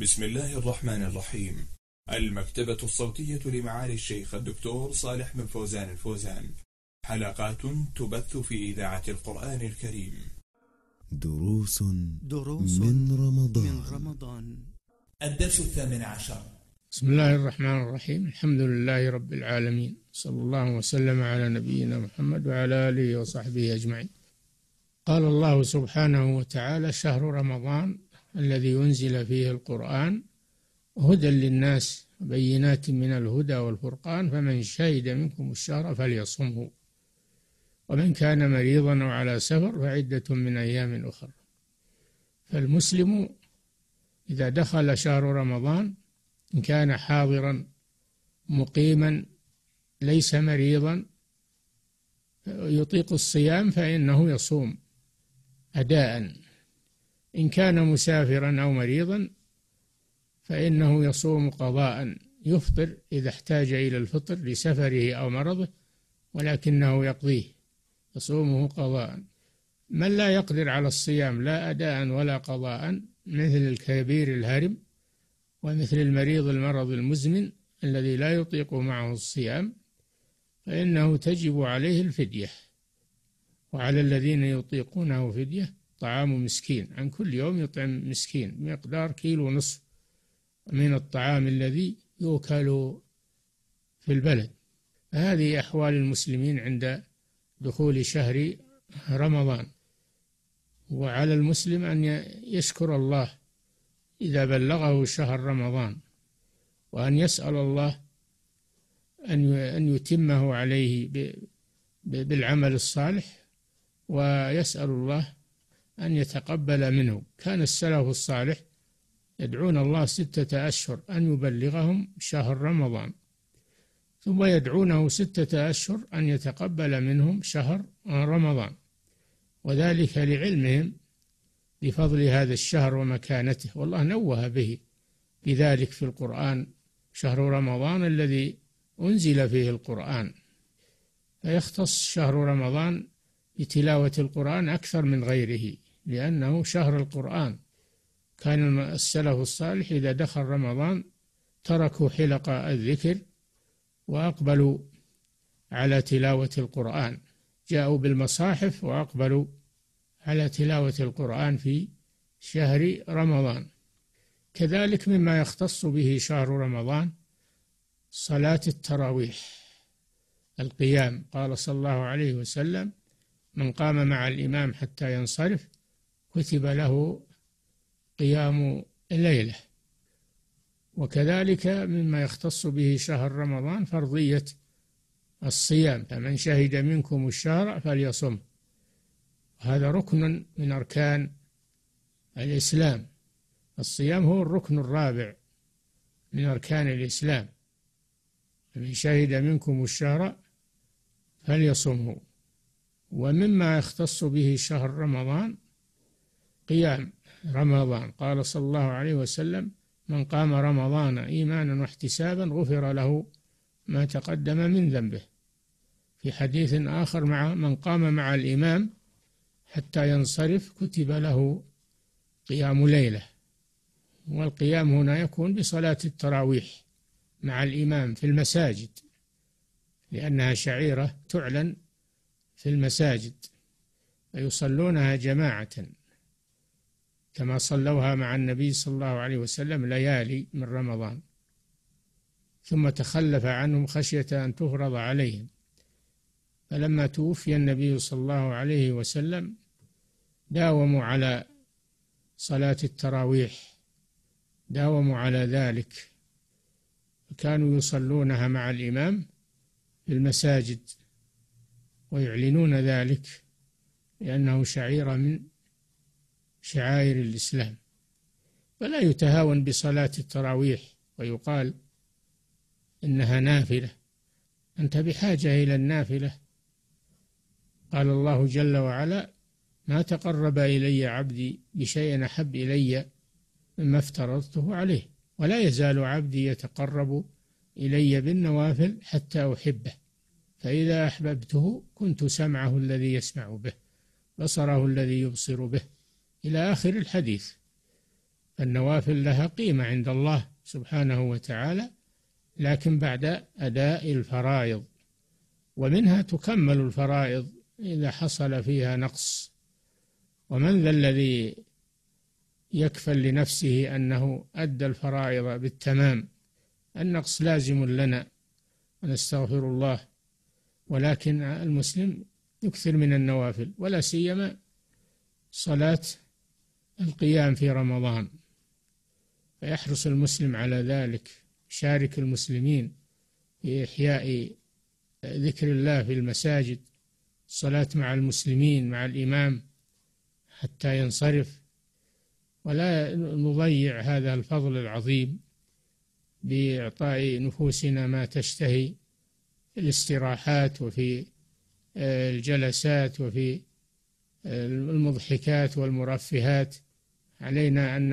بسم الله الرحمن الرحيم. المكتبة الصوتية لمعالي الشيخ الدكتور صالح بن فوزان الفوزان. حلقات تبث في إذاعة القرآن الكريم. دروس, دروس من رمضان, من رمضان. الدرس الثامن عشر. بسم الله الرحمن الرحيم. الحمد لله رب العالمين. صلى الله وسلم على نبينا محمد وعلى آله وصحبه أجمعين. قال الله سبحانه وتعالى شهر رمضان الذي أنزل فيه القرآن هدى للناس بينات من الهدى والفرقان فمن شهد منكم الشهر فليصمه. ومن كان مريضا أو على سفر فعدة من أيام أخرى. فالمسلم إذا دخل شهر رمضان إن كان حاضرا مقيما ليس مريضا يطيق الصيام فإنه يصوم أداء. إن كان مسافرا أو مريضا فإنه يصوم قضاء يفطر إذا احتاج إلى الفطر لسفره أو مرضه ولكنه يقضيه يصومه قضاء. من لا يقدر على الصيام لا أداء ولا قضاء مثل الكبير الهرم ومثل المريض المرض المزمن الذي لا يطيق معه الصيام فإنه تجب عليه الفدية. وعلى الذين يطيقونه فدية طعام مسكين عن كل يوم يطعم مسكين بمقدار كيلو ونصف من الطعام الذي يؤكل في البلد. هذه أحوال المسلمين عند دخول شهر رمضان. وعلى المسلم أن يشكر الله إذا بلغه شهر رمضان وأن يسأل الله أن أن يتمه عليه بالعمل الصالح ويسأل الله أن يتقبل منه. كان السلف الصالح يدعون الله ستة أشهر أن يبلغهم شهر رمضان ثم يدعونه ستة أشهر أن يتقبل منهم شهر رمضان. وذلك لعلمهم بفضل هذا الشهر ومكانته. والله نوه به بذلك في القرآن شهر رمضان الذي أنزل فيه القرآن. فيختص شهر رمضان بتلاوة القرآن أكثر من غيره. لأنه شهر القرآن. كان السلف الصالح إذا دخل رمضان تركوا حلق الذكر وأقبلوا على تلاوة القرآن. جاءوا بالمصاحف وأقبلوا على تلاوة القرآن في شهر رمضان. كذلك مما يختص به شهر رمضان صلاة التراويح القيام. قال صلى الله عليه وسلم من قام مع الإمام حتى ينصرف كتب له قيام الليلة. وكذلك مما يختص به شهر رمضان فرضية الصيام فمن شهد منكم الشهر فليصم. هذا ركن من أركان الإسلام. الصيام هو الركن الرابع من أركان الإسلام. فمن شهد منكم الشهر فليصمه. ومما يختص به شهر رمضان قيام رمضان. قال صلى الله عليه وسلم من قام رمضان إيمانا واحتسابا غفر له ما تقدم من ذنبه. في حديث آخر مع من قام مع الإمام حتى ينصرف كتب له قيام ليلة. والقيام هنا يكون بصلاة التراويح مع الإمام في المساجد لأنها شعيرة تعلن في المساجد فيصلونها جماعة. كما صلوها مع النبي صلى الله عليه وسلم ليالي من رمضان. ثم تخلف عنهم خشية أن تفرض عليهم. فلما توفي النبي صلى الله عليه وسلم داوموا على صلاة التراويح داوموا على ذلك. كانوا يصلونها مع الإمام في المساجد ويعلنون ذلك لأنه شعيرة من شعائر الإسلام فلا يتهاون بصلاة التراويح ويقال إنها نافلة أنت بحاجة إلى النافلة. قال الله جل وعلا ما تقرب إلي عبدي بشيء أحب إلي مما افترضته عليه ولا يزال عبدي يتقرب إلي بالنوافل حتى أحبه فإذا أحببته كنت سمعه الذي يسمع به بصره الذي يبصر به. إلى آخر الحديث. النوافل لها قيمة عند الله سبحانه وتعالى لكن بعد أداء الفرائض. ومنها تكمل الفرائض إذا حصل فيها نقص. ومن ذا الذي يكفل لنفسه أنه أدى الفرائض بالتمام النقص لازم لنا ونستغفر الله. ولكن المسلم يكثر من النوافل ولا سيما صلاة القيام في رمضان. فيحرص المسلم على ذلك شارك المسلمين في إحياء ذكر الله في المساجد الصلاة مع المسلمين مع الإمام حتى ينصرف. ولا نضيع هذا الفضل العظيم بإعطاء نفوسنا ما تشتهي في الاستراحات وفي آه، الجلسات وفي آه، المضحكات والمرفهات. علينا أن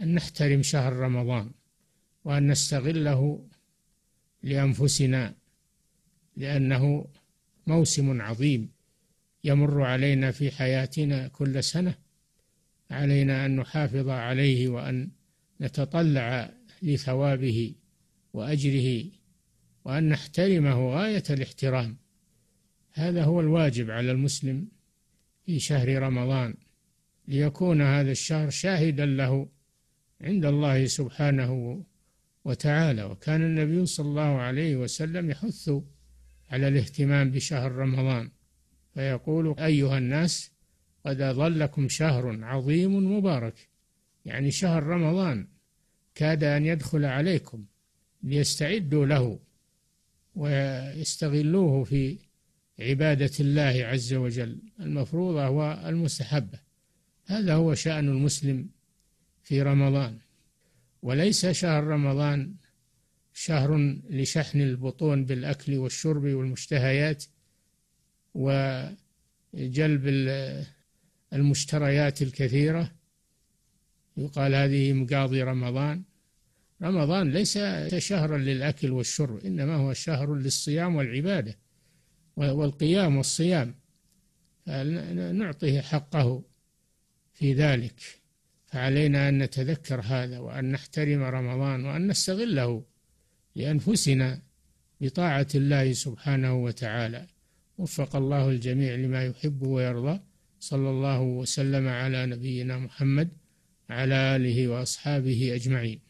أن نحترم شهر رمضان وأن نستغله لأنفسنا لأنه موسم عظيم يمر علينا في حياتنا كل سنة. علينا أن نحافظ عليه وأن نتطلع لثوابه وأجره وأن نحترمه غاية الاحترام. هذا هو الواجب على المسلم في شهر رمضان. ليكون هذا الشهر شاهدا له عند الله سبحانه وتعالى. وكان النبي صلى الله عليه وسلم يحث على الاهتمام بشهر رمضان فيقول أيها الناس قد أظلكم شهر عظيم مبارك. يعني شهر رمضان كاد أن يدخل عليكم ليستعدوا له ويستغلوه في عبادة الله عز وجل. المفروضة والمستحبة هذا هو شأن المسلم في رمضان. وليس شهر رمضان شهر لشحن البطون بالأكل والشرب والمشتهيات وجلب المشتريات الكثيرة. يقال هذه مقاضي رمضان. رمضان ليس شهرا للأكل والشرب إنما هو شهر للصيام والعبادة والقيام والصيام. نعطيه حقه. في ذلك. فعلينا أن نتذكر هذا وأن نحترم رمضان وأن نستغله لأنفسنا بطاعة الله سبحانه وتعالى. وفق الله الجميع لما يحب ويرضى. صلى الله وسلم على نبينا محمد على آله وأصحابه أجمعين.